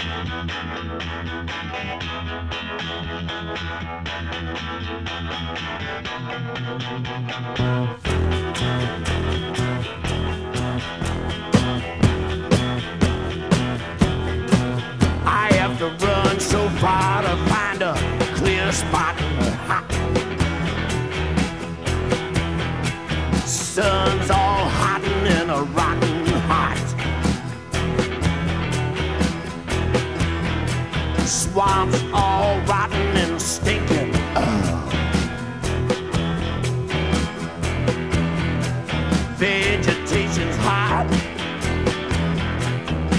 I have to run so far to find a clear spot. Sun's all hot and a rotten hot. Swamps all rotten and stinking. Vegetation's hot.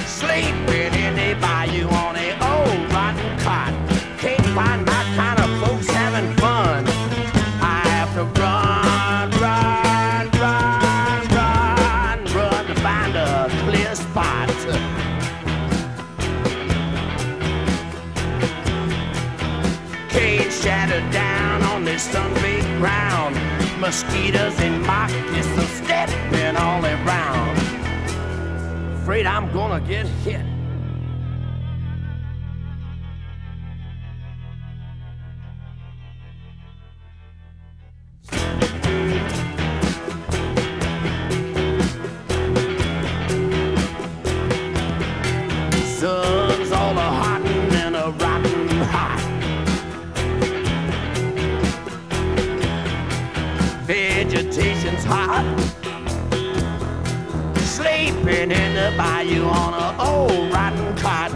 Sleeping in a bayou on a old rotten cot. Can't find my kind of folks having fun. I have to run, run, run, run, run to find a clear spot. Cage shattered down on this sun-baked ground. Mosquitoes and mosquitoes are stepping all around. Afraid I'm gonna get hit. Hot. Sleeping in the bayou on a old rotten cot.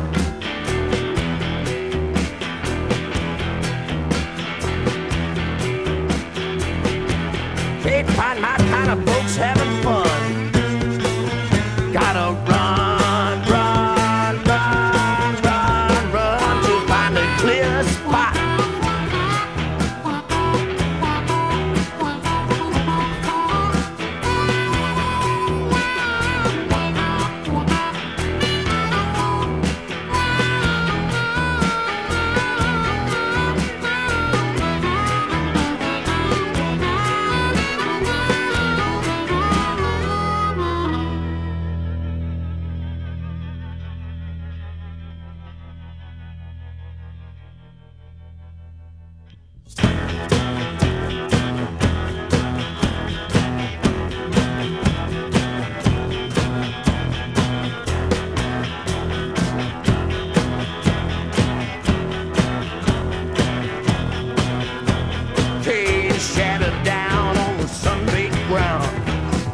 Can't find my kind of folks having fun.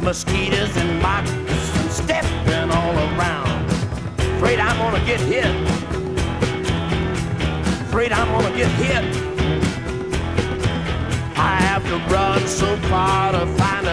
Mosquitoes and moccasins stepping all around. Afraid I'm gonna get hit. Afraid I'm gonna get hit. I have to run so far to find